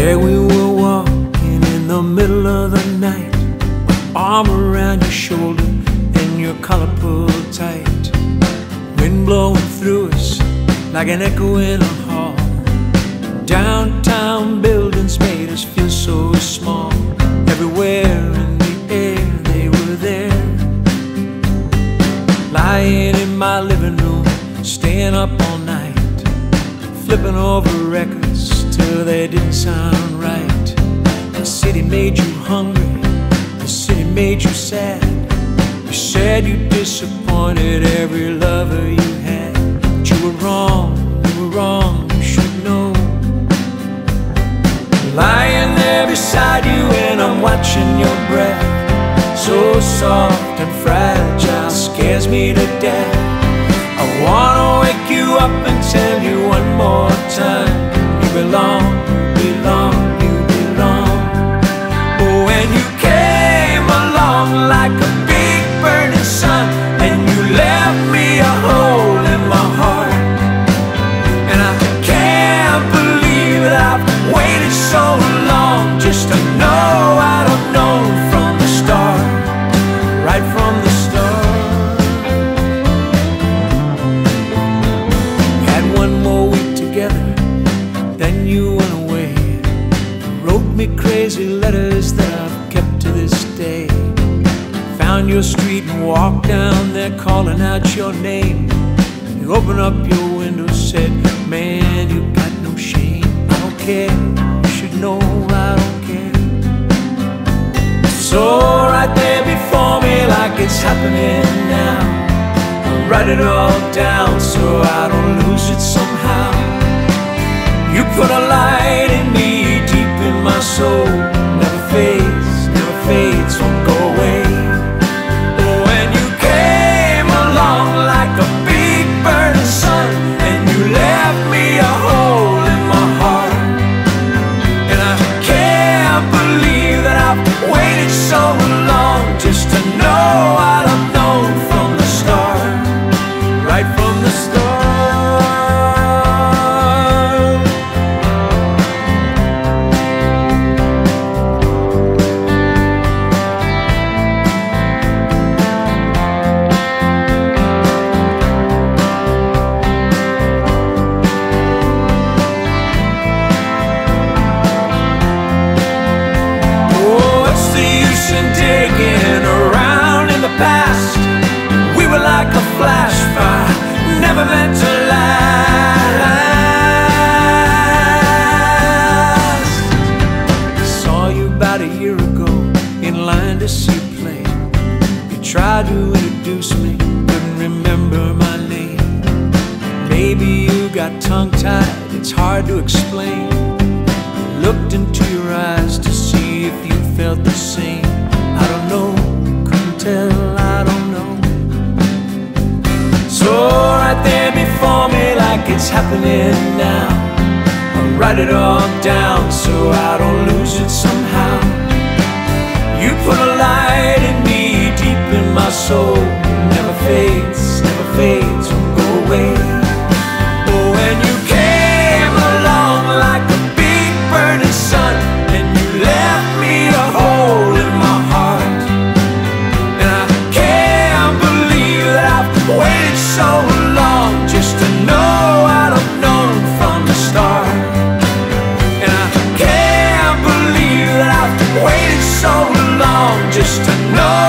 Yeah, we were walking in the middle of the night, arm around your shoulder and your collar pulled tight. Wind blowing through us like an echo in a hall. Downtown buildings made us feel so small. Everywhere in the air they were there. Lying in my living room, staying up all night, flipping over records till they didn't sound right. The city made you hungry, the city made you sad. You said you disappointed every lover you had. But you were wrong, you were wrong, you should know. Lying there beside you, and I'm watching your breath. So soft and fragile, scares me to death. I wanna wake you up and tell you one more then you went away. Wrote me crazy letters that I've kept to this day. Found your street and walked down there calling out your name. You opened up your window, said, Man, you got no shame. I don't care, you should know I don't care. So right there before me, like it's happening now. I'll write it all down so I don't lose. You put line to see a play. You tried to introduce me, couldn't remember my name. Maybe you got tongue tied, it's hard to explain. Looked into your eyes to see if you felt the same. I don't know, couldn't tell, I don't know. So, right there before me, like it's happening now. I'll write it all down so I don't lose it somehow. so long just to know.